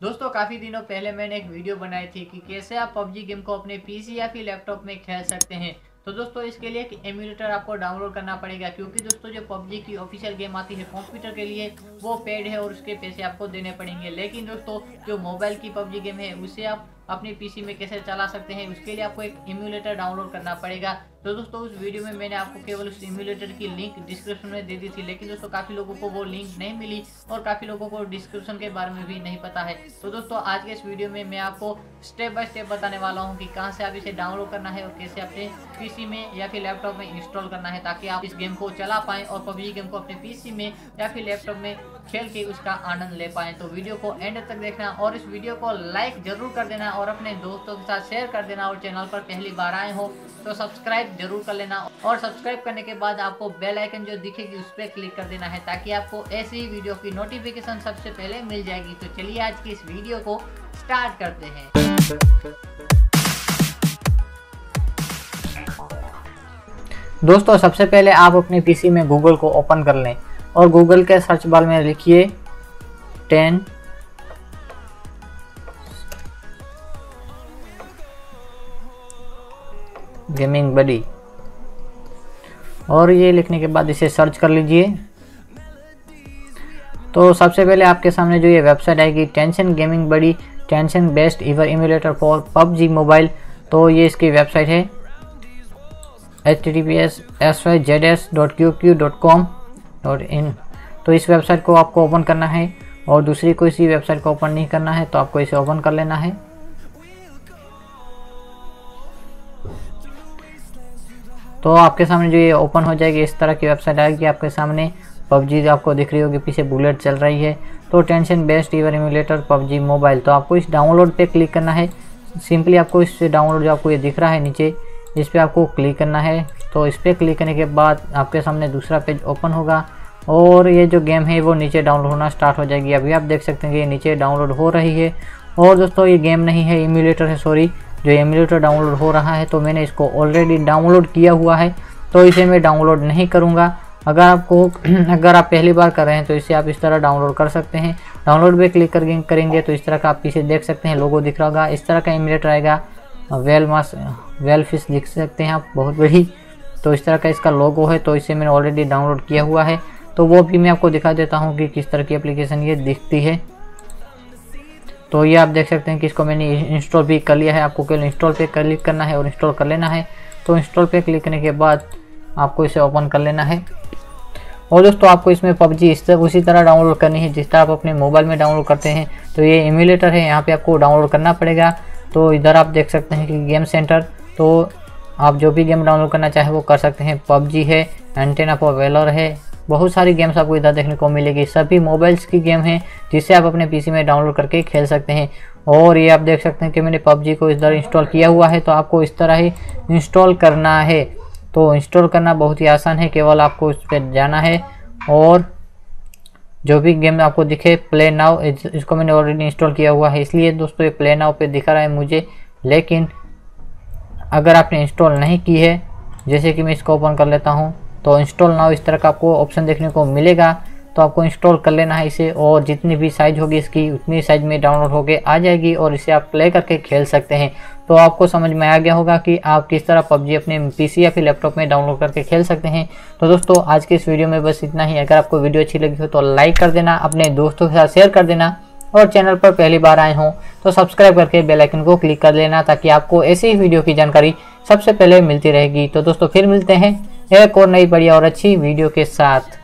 दोस्तों, काफ़ी दिनों पहले मैंने एक वीडियो बनाई थी कि कैसे आप पबजी गेम को अपने पीसी या फिर लैपटॉप में खेल सकते हैं। तो दोस्तों, इसके लिए एक एम्यूलेटर आपको डाउनलोड करना पड़ेगा, क्योंकि दोस्तों, जो पबजी की ऑफिशियल गेम आती है कंप्यूटर के लिए, वो पेड है और उसके पैसे आपको देने पड़ेंगे। लेकिन दोस्तों, जो मोबाइल की पबजी गेम है, उसे आप अपने पीसी में कैसे चला सकते हैं, उसके लिए आपको एक इम्यूलेटर डाउनलोड करना पड़ेगा। तो दोस्तों, उस वीडियो में मैंने आपको केवल उस इम्यूलेटर की लिंक डिस्क्रिप्शन में दे दी थी, लेकिन दोस्तों, काफ़ी लोगों को वो लिंक नहीं मिली और काफ़ी लोगों को डिस्क्रिप्शन के बारे में भी नहीं पता है। तो दोस्तों, आज के इस वीडियो में मैं आपको स्टेप बाय स्टेप बताने वाला हूँ कि कहाँ से आप इसे डाउनलोड करना है और कैसे अपने पीसी में या फिर लैपटॉप में इंस्टॉल करना है, ताकि आप इस गेम को चला पाएँ और पबजी गेम को अपने पीसी में या फिर लैपटॉप में खेल के उसका आनंद ले पाए। तो वीडियो को एंड तक देखना और इस वीडियो को लाइक ज़रूर कर देना और अपने दोस्तों के साथ शेयर कर देना और चैनल पर पहली बार आए हो तो सब्सक्राइब ज़रूर कर लेना। और सब्सक्राइब करने के बाद आपको बेल आइकन जो दिखेगी, उस पर क्लिक कर देना है, ताकि आपको ऐसी वीडियो की नोटिफिकेशन सबसे पहले मिल जाएगी। तो चलिए आज की इस वीडियो को स्टार्ट करते हैं। दोस्तों, सबसे पहले आप अपने पीसी में गूगल को ओपन कर लें और गूगल के सर्च बार में लिखिए टेन गेमिंग बडी। और ये लिखने के बाद इसे सर्च कर लीजिए। तो सबसे पहले आपके सामने जो ये वेबसाइट आएगी Tencent Gaming Buddy Tencent best ever emulator for PUBG mobile. तो ये इसकी वेबसाइट है। H T P S S Y Z S dot Q Q dot com dot in तो इस वेबसाइट को आपको ओपन करना है और दूसरी कोई सी वेबसाइट को ओपन नहीं करना है तो आपको इसे ओपन कर लेना है। तो आपके सामने जो ये ओपन हो जाएगी, इस तरह की वेबसाइट आएगी आपके सामने। पबजी आपको दिख रही होगी, पीछे बुलेट चल रही है। तो Tencent best ever emulator PUBG mobile तो आपको इस डाउनलोड पे क्लिक करना है। सिंपली आपको इस डाउनलोड जो आपको ये दिख रहा है नीचे इस पर आपको क्लिक करना है। तो इस पर क्लिक करने के बाद आपके सामने दूसरा पेज ओपन होगा। और ये जो गेम है, वो नीचे डाउनलोड होना स्टार्ट हो जाएगी। अभी आप देख सकते हैं कि ये नीचे डाउनलोड हो रही है। और दोस्तों, ये गेम नहीं है इम्यूलेटर है सॉरी जो इम्यूलेटर डाउनलोड हो रहा है तो मैंने इसको ऑलरेडी डाउनलोड किया हुआ है तो इसे मैं डाउनलोड नहीं करूँगा। अगर आपको, अगर आप पहली बार कर रहे हैं तो इसे आप इस तरह डाउनलोड कर सकते हैं। डाउनलोड पे क्लिक कर करेंगे तो इस तरह का आप पीछे देख सकते हैं लोगो दिख रहा होगा। इस तरह का इम्यूलेटर आएगा। वेल मास वेल फ़िश दिख सकते हैं आप, बहुत बड़ी। तो इस तरह का इसका लोगो है तो इसे मैंने ऑलरेडी डाउनलोड किया हुआ है। तो वो भी मैं आपको दिखा देता हूँ कि किस तरह की एप्लीकेशन ये दिखती है। तो ये आप देख सकते हैं कि इसको मैंने इंस्टॉल भी कर लिया है। आपको केवल इंस्टॉल पे क्लिक करना है और इंस्टॉल कर लेना है। तो इंस्टॉल पे क्लिक करने के बाद आपको इसे ओपन कर लेना है। और दोस्तों, आपको इसमें पबजी इस तरह उसी तरह डाउनलोड करनी है, जिस तरह आप अपने मोबाइल में डाउनलोड करते हैं। तो ये इम्यूलेटर है, यहाँ पे आपको डाउनलोड करना पड़ेगा। तो इधर आप देख सकते हैं कि गेम सेंटर तो आप जो भी गेम डाउनलोड करना चाहें वो कर सकते हैं। पबजी है एंटेना फॉर वेलर है बहुत सारी गेम्स आपको इधर देखने को मिलेगी। सभी मोबाइल्स की गेम है, जिसे आप अपने पीसी में डाउनलोड करके खेल सकते हैं। और ये आप देख सकते हैं कि मैंने पबजी को इधर इंस्टॉल किया हुआ है तो आपको इस तरह ही इंस्टॉल करना है। तो इंस्टॉल करना बहुत ही आसान है, केवल आपको उस पर जाना है। और जो भी गेम आपको दिखे प्ले नाउ इसको मैंने ऑलरेडी इंस्टॉल किया हुआ है। इसलिए दोस्तों, ये प्ले नाव पे दिखा रहा है मुझे। लेकिन अगर आपने इंस्टॉल नहीं की है, जैसे कि मैं इसको ओपन कर लेता हूँ। तो इंस्टॉल नाउ इस तरह का आपको ऑप्शन देखने को मिलेगा। तो आपको इंस्टॉल कर लेना है इसे और जितनी भी साइज़ होगी इसकी उतनी साइज़ में डाउनलोड होकर आ जाएगी और इसे आप प्ले करके खेल सकते हैं। तो आपको समझ में आ गया होगा कि आप किस तरह पबजी अपने पीसी या फिर लैपटॉप में डाउनलोड करके खेल सकते हैं। तो दोस्तों, आज के इस वीडियो में बस इतना ही। अगर आपको वीडियो अच्छी लगी हो तो लाइक कर देना, अपने दोस्तों के साथ शेयर कर देना और चैनल पर पहली बार आए हों तो सब्सक्राइब करके बेल आइकन को क्लिक कर लेना ताकि आपको ऐसी ही वीडियो की जानकारी सबसे पहले मिलती रहेगी। तो दोस्तों, फिर मिलते हैं। एक और नई बढ़िया और अच्छी वीडियो के साथ।